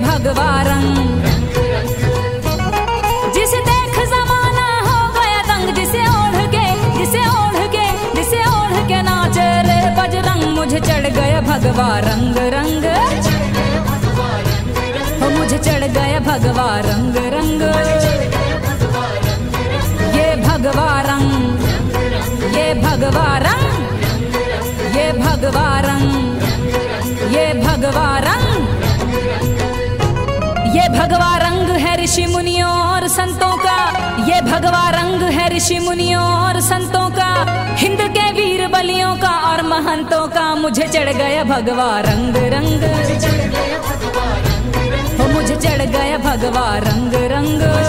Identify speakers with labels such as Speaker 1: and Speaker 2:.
Speaker 1: भगवा रंग जिसे देख जमाना हो गया दंग, जिसे ओढ़ के जिसे ओढ़ के जिसे ओढ़ के नाचे रे बजरंग, मुझे चढ़ गया भगवा रंग। रंग मुझे चढ़ गया भगवा रंग। रंग ये भगवा रंग ये भगवा रंग ये भगवा रंग ये भगवा भगवा रंग है ऋषि मुनियों और संतों का। ये भगवा रंग है ऋषि मुनियों और संतों का। हिंद के वीर बलियों का और महंतों का। मुझे चढ़ गया भगवा रंग रंग। मुझे चढ़ गया भगवा रंग रंग।